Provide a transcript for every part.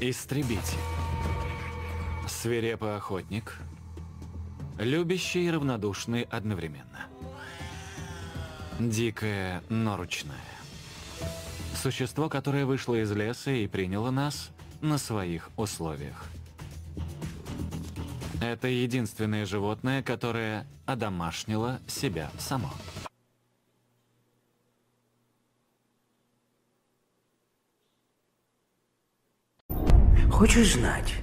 Истребитель. Свирепый охотник. Любящий и равнодушный одновременно. Дикое, но ручное. Существо, которое вышло из леса и приняло нас на своих условиях. Это единственное животное, которое одомашнило себя само. Хочешь знать,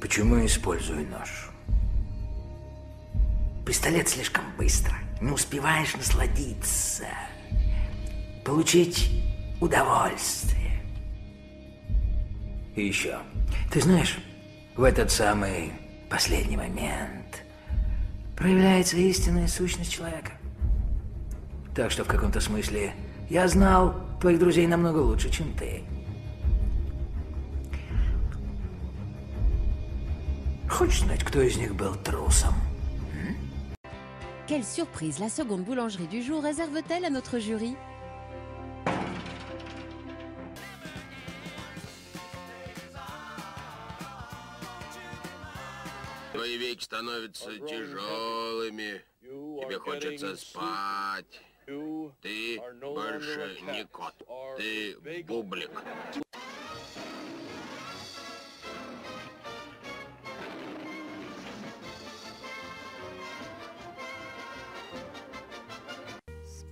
почему я использую нож? Пистолет слишком быстро. Не успеваешь насладиться. Получить удовольствие. И еще. Ты знаешь, в этот самый последний момент проявляется истинная сущность человека. Так что в каком-то смысле я знал твоих друзей намного лучше, чем ты. Хочешь знать, кто из них был трусом? Quelle surprise la seconde boulangerie du jour réserve-t-elle à notre jury Твои веки становятся тяжелыми. Тебе хочется спать. Ты больше не кот. Ты бублик.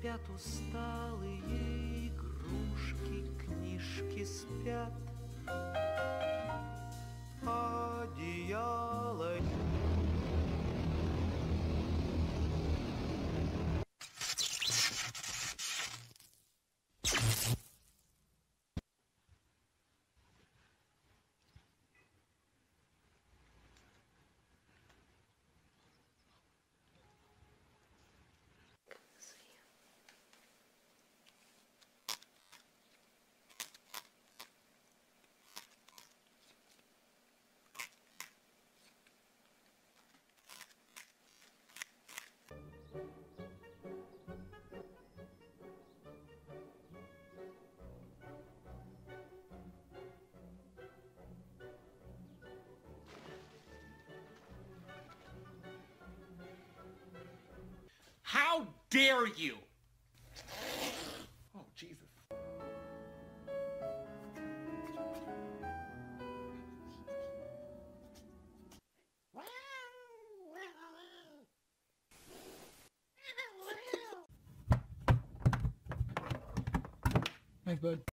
Спят усталые игрушки, книжки спят. Одеяло dare you? Oh, Jesus. Thanks, bud.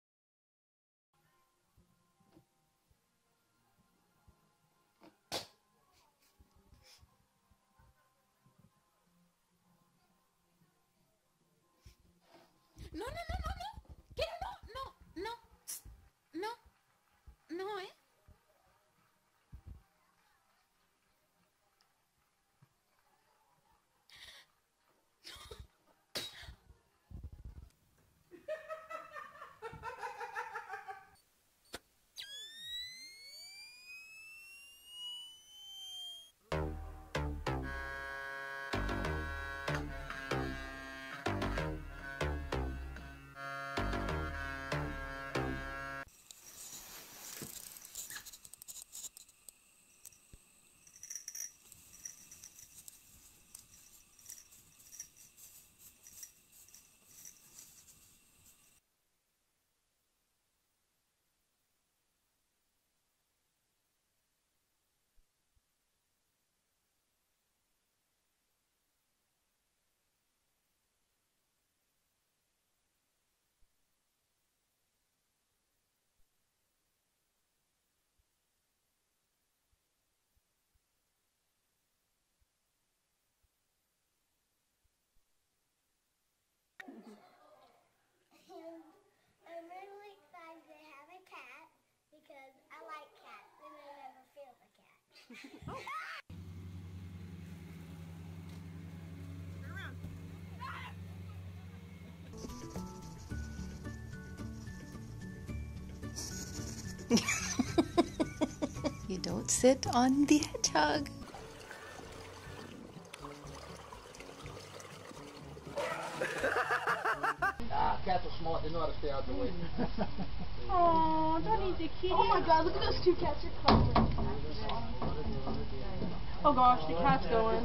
Cat. You don't sit on the hedgehog. Ah, да, cats are smart. They know how to stay out the way. Oh, don't eat the kitty. Oh my god, look at those two cats are cuddling. Oh gosh, the cat's going.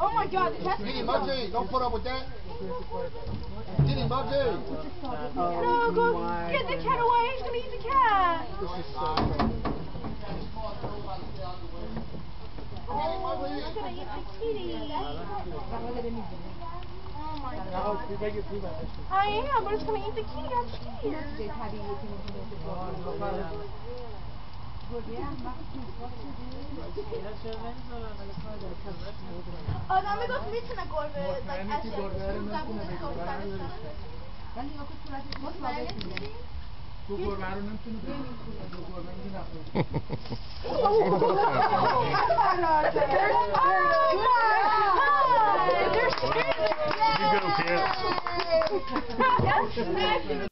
Oh my god, the cat's Kitty, going. Muggsy, don't put up with that. Kitty, Muggsy. No, go get the cat away. He's gonna eat the cat. This is so Oh, he's gonna eat the kitty. Oh my god. I am, but it's gonna eat the kitty. I'm scared. آدم می‌گفت می‌تونه گربه یعنی از زبونش گربه ولی یا که صورتش مطمئنه تو گربه رو نمی‌تونه تو گربه میگه نخواه You go, kid.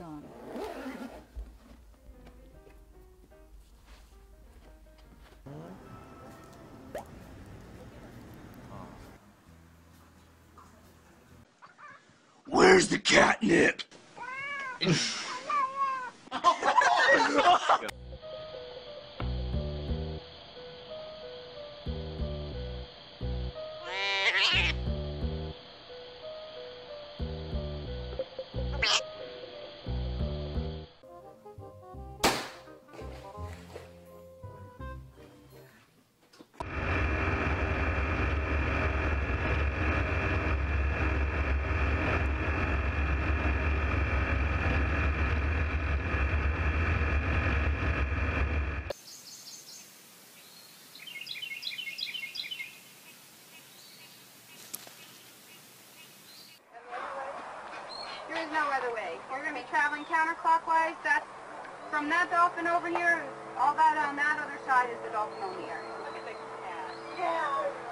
on. Where's the catnip? other way. We're going to be traveling counterclockwise. That's from that dolphin over here. All that on that other side is the dolphin on the. Look at the cat. Yeah.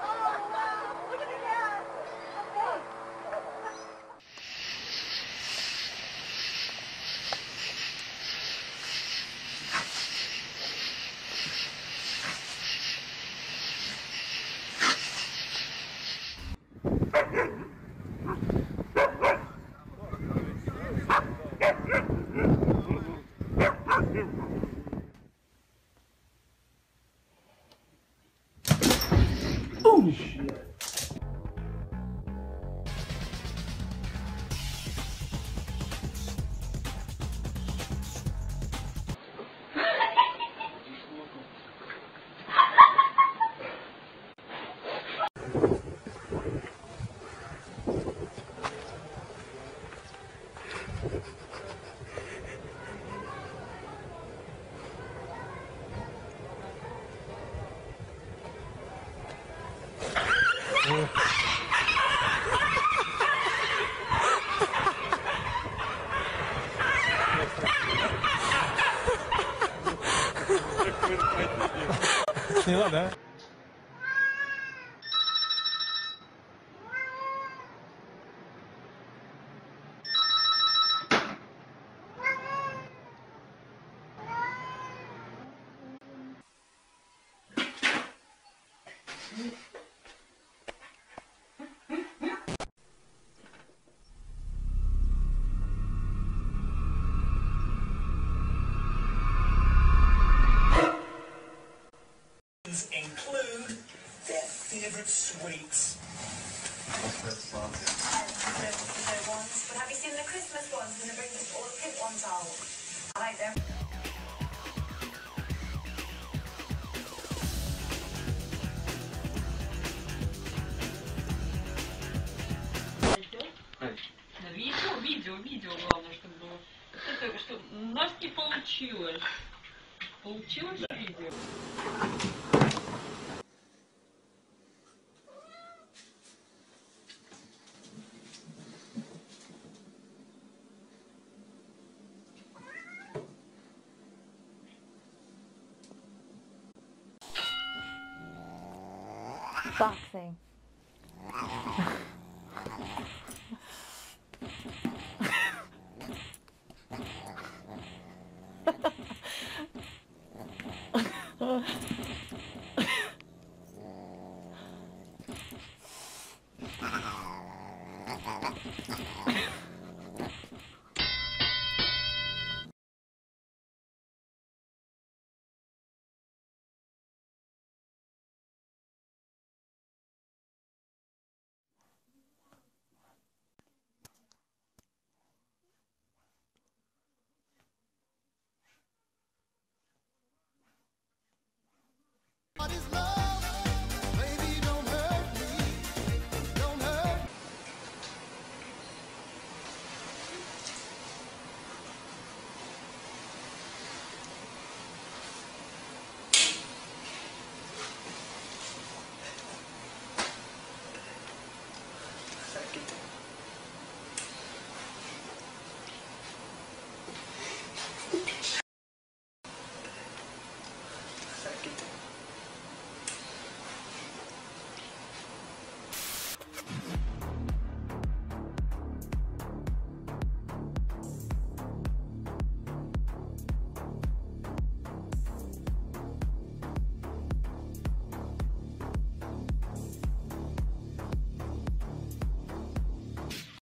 Include their favorite sweets. But have you seen the Christmas ones when they bring the, all the pink ones out? I like them. Что у нас не получилось. Получилось видео? Boxing. Oh. Okay.